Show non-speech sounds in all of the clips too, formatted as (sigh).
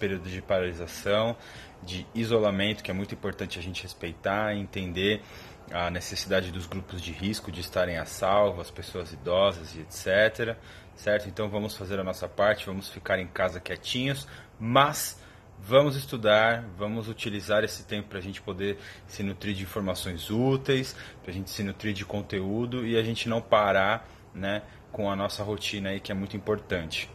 período de paralisação, de isolamento, que é muito importante a gente respeitar entender a necessidade dos grupos de risco de estarem a salvo, as pessoas idosas e etc. Certo? Então vamos fazer a nossa parte, vamos ficar em casa quietinhos, mas vamos estudar, vamos utilizar esse tempo para a gente poder se nutrir de informações úteis, para a gente se nutrir de conteúdo e a gente não parar né, com a nossa rotina aí que é muito importante.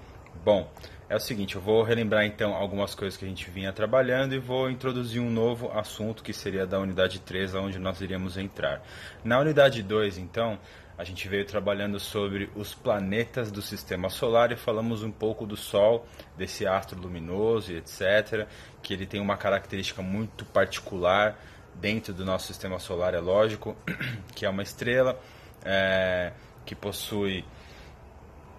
Bom, é o seguinte, eu vou relembrar então algumas coisas que a gente vinha trabalhando e vou introduzir um novo assunto que seria da unidade 3, onde nós iríamos entrar. Na unidade 2, então, a gente veio trabalhando sobre os planetas do sistema solar e falamos um pouco do Sol, desse astro luminoso e etc., que ele tem uma característica muito particular dentro do nosso sistema solar, é lógico, (clears throat) que é uma estrela é, que possui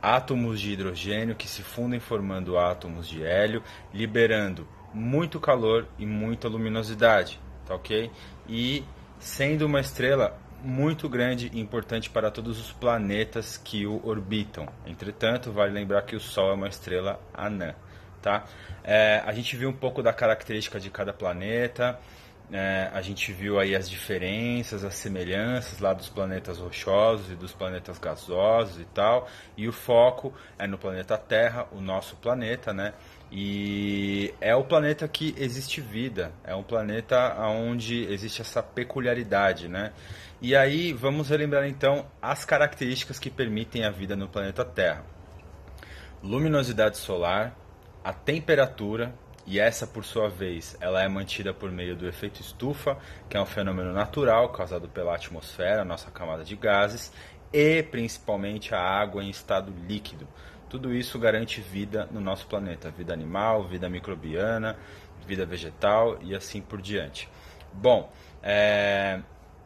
átomos de hidrogênio que se fundem formando átomos de hélio, liberando muito calor e muita luminosidade, tá ok? E sendo uma estrela muito grande e importante para todos os planetas que o orbitam. Entretanto, vale lembrar que o Sol é uma estrela anã, tá? É, a gente viu um pouco da característica de cada planeta, é, a gente viu aí as diferenças, as semelhanças lá dos planetas rochosos e dos planetas gasosos e tal. E o foco é no planeta Terra, o nosso planeta, né? E é o planeta que existe vida, é um planeta onde existe essa peculiaridade, né? E aí vamos relembrar então as características que permitem a vida no planeta Terra: luminosidade solar, a temperatura, e essa por sua vez ela é mantida por meio do efeito estufa, que é um fenômeno natural causado pela atmosfera, nossa camada de gases, e principalmente a água em estado líquido. Tudo isso garante vida no nosso planeta, vida animal, vida microbiana, vida vegetal e assim por diante. Bom, é...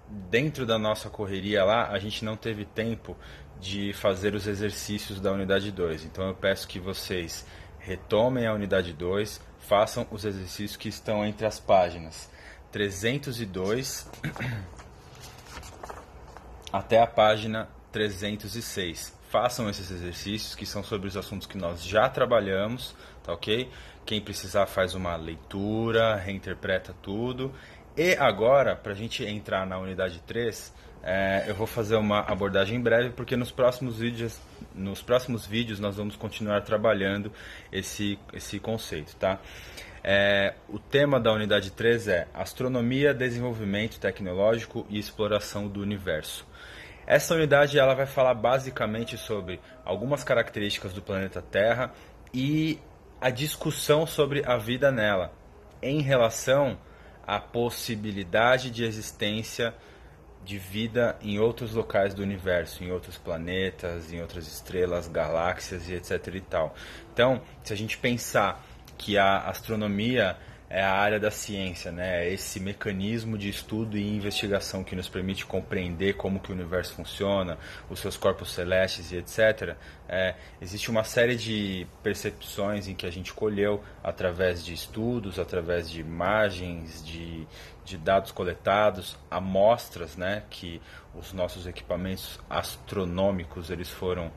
dentro da nossa correria lá, a gente não teve tempo de fazer os exercícios da unidade 2. Então eu peço que vocês retomem a unidade 2, façam os exercícios que estão entre as páginas 302 (clears throat) até a página 306. Façam esses exercícios que são sobre os assuntos que nós já trabalhamos, tá ok? Quem precisar faz uma leitura, reinterpreta tudo. E agora, para a gente entrar na unidade 3, é, eu vou fazer uma abordagem breve, porque nos próximos vídeos, nos próximos vídeos nós vamos continuar trabalhando esse, esse conceito, tá? É, o tema da unidade 3 é Astronomia, Desenvolvimento Tecnológico e Exploração do Universo. Essa unidade ela vai falar basicamente sobre algumas características do planeta Terra e a discussão sobre a vida nela, em relação à possibilidade de existência de vida em outros locais do universo, em outros planetas, em outras estrelas, galáxias e etc e tal. Então, se a gente pensar que a astronomia é a área da ciência, né? É esse mecanismo de estudo e investigação que nos permite compreender como que o universo funciona, os seus corpos celestes e etc. É, existe uma série de percepções em que a gente colheu através de estudos, através de imagens, de, de dados coletados, amostras, né? Que os nossos equipamentos astronômicos eles foram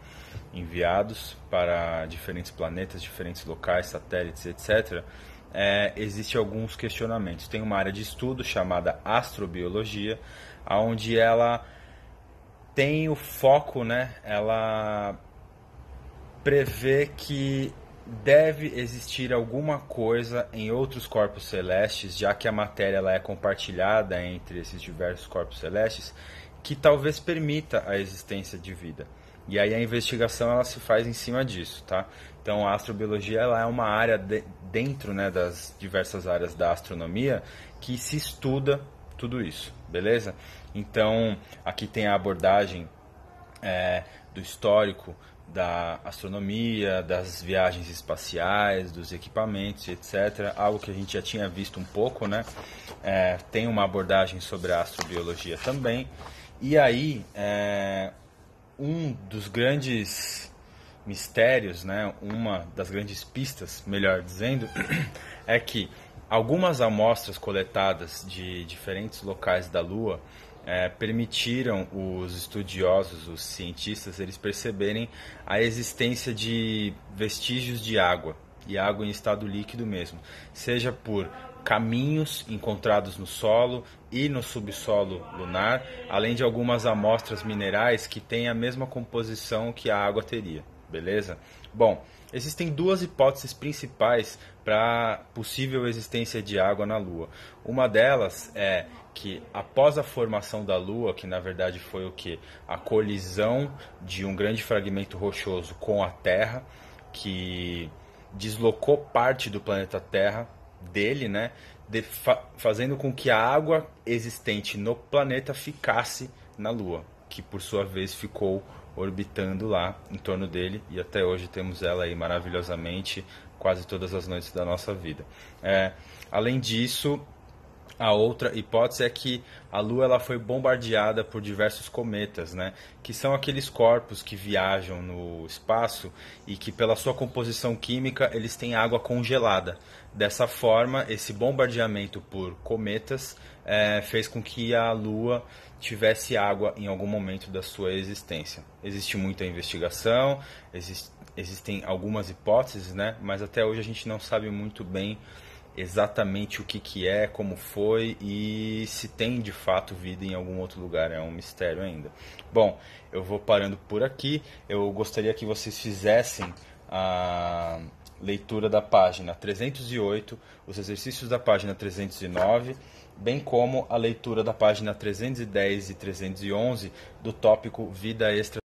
enviados para diferentes planetas, diferentes locais, satélites, etc é, existe alguns questionamentos. Tem uma área de estudo chamada astrobiologia, onde ela tem o foco, né? Ela prevê que deve existir alguma coisa em outros corpos celestes, já que a matéria ela é compartilhada entre esses diversos corpos celestes, que talvez permita a existência de vida. E aí a investigação ela se faz em cima disso, tá? Então a astrobiologia ela é uma área de, dentro né, das diversas áreas da astronomia que se estuda tudo isso, beleza? Então aqui tem a abordagem é, do histórico da astronomia, das viagens espaciais, dos equipamentos, etc. Algo que a gente já tinha visto um pouco, né? É, tem uma abordagem sobre a astrobiologia também. E aí, é, um dos grandes mistérios, né, uma das grandes pistas, melhor dizendo, (clears throat) é que algumas amostras coletadas de diferentes locais da Lua é, permitiram os estudiosos, os cientistas, eles perceberem a existência de vestígios de água e água em estado líquido mesmo, seja por caminhos encontrados no solo e no subsolo lunar, além de algumas amostras minerais que têm a mesma composição que a água teria, beleza? Bom, existem duas hipóteses principais para possível existência de água na Lua. Uma delas é que após a formação da Lua, que na verdade foi o que? A colisão de um grande fragmento rochoso com a Terra, que deslocou parte do planeta Terra dele, né? De, fa fazendo com que a água existente no planeta ficasse na Lua, que por sua vez ficou orbitando lá em torno dele e até hoje temos ela aí maravilhosamente quase todas as noites da nossa vida. É, além disso, a outra hipótese é que a Lua ela foi bombardeada por diversos cometas, né? que são aqueles corpos que viajam no espaço e que, pela sua composição química, eles têm água congelada. Dessa forma, esse bombardeamento por cometas é, fez com que a Lua tivesse água em algum momento da sua existência. Existe muita investigação, exist, existem algumas hipóteses, né? mas até hoje a gente não sabe muito bem exatamente o que, que é, como foi e se tem de fato vida em algum outro lugar, é um mistério ainda. Bom, eu vou parando por aqui. Eu gostaria que vocês fizessem a leitura da página 308, os exercícios da página 309, bem como a leitura da página 310 e 311 do tópico Vida Extra